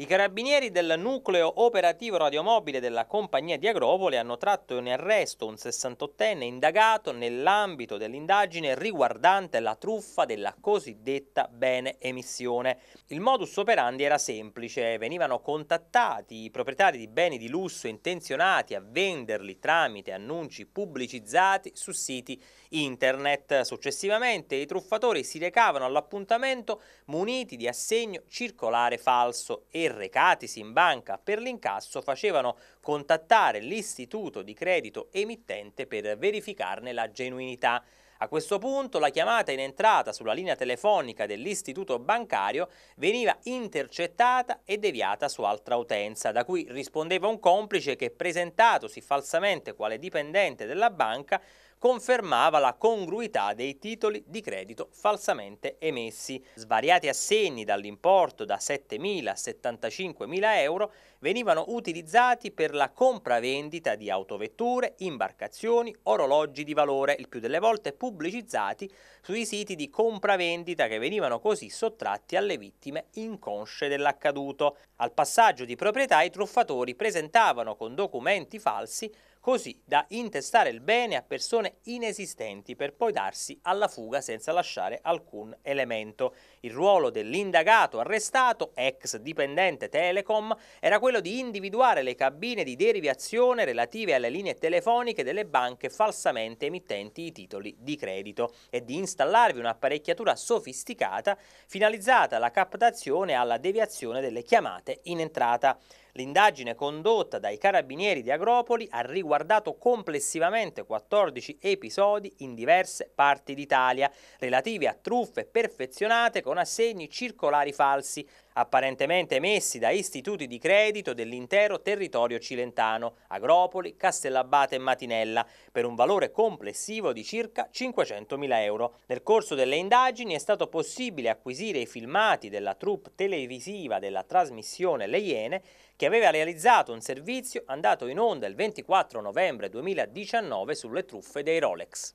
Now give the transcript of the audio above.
I carabinieri del nucleo operativo radiomobile della compagnia di Agropoli hanno tratto in arresto un 68enne indagato nell'ambito dell'indagine riguardante la truffa della cosiddetta bene emissione. Il modus operandi era semplice, venivano contattati i proprietari di beni di lusso intenzionati a venderli tramite annunci pubblicizzati su siti internet. Successivamente i truffatori si recavano all'appuntamento muniti di assegno circolare falso e recatisi in banca per l'incasso facevano contattare l'istituto di credito emittente per verificarne la genuinità. A questo punto la chiamata in entrata sulla linea telefonica dell'istituto bancario veniva intercettata e deviata su altra utenza, da cui rispondeva un complice che presentatosi falsamente quale dipendente della banca confermava la congruità dei titoli di credito falsamente emessi. Svariati assegni dall'importo da 7.000 a 75.000 euro venivano utilizzati per la compravendita di autovetture, imbarcazioni, orologi di valore, il più delle volte pubblicizzati sui siti di compravendita che venivano così sottratti alle vittime inconsce dell'accaduto. Al passaggio di proprietà i truffatori presentavano con documenti falsi così da intestare il bene a persone inesistenti per poi darsi alla fuga senza lasciare alcun elemento. Il ruolo dell'indagato arrestato, ex dipendente Telecom, era quello di individuare le cabine di derivazione relative alle linee telefoniche delle banche falsamente emittenti i titoli di credito e di installarvi un'apparecchiatura sofisticata finalizzata alla captazione e alla deviazione delle chiamate in entrata. L'indagine condotta dai carabinieri di Agropoli ha riguardato complessivamente 14 episodi in diverse parti d'Italia, relativi a truffe perfezionate con assegni circolari falsi, apparentemente emessi da istituti di credito dell'intero territorio cilentano, Agropoli, Castellabate e Matinella, per un valore complessivo di circa 500.000 euro. Nel corso delle indagini è stato possibile acquisire i filmati della troupe televisiva della trasmissione Le Iene che aveva realizzato un servizio andato in onda il 24 novembre 2019 sulle truffe dei Rolex.